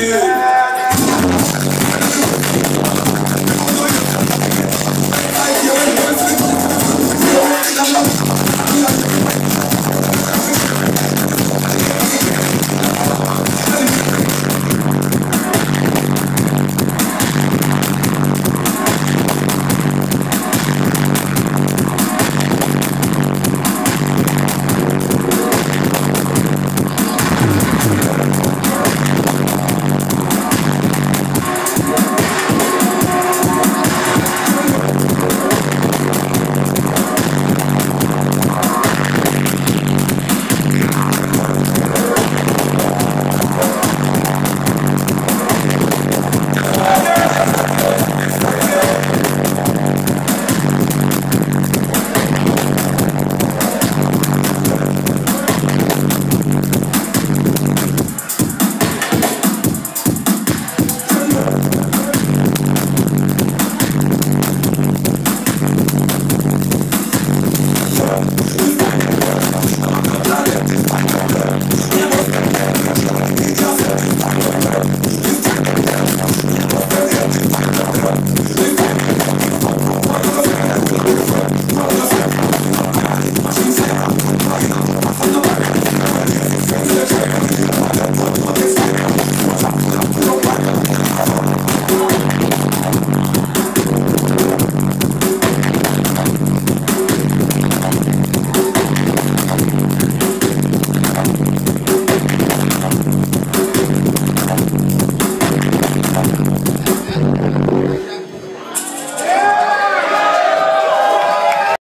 yeah.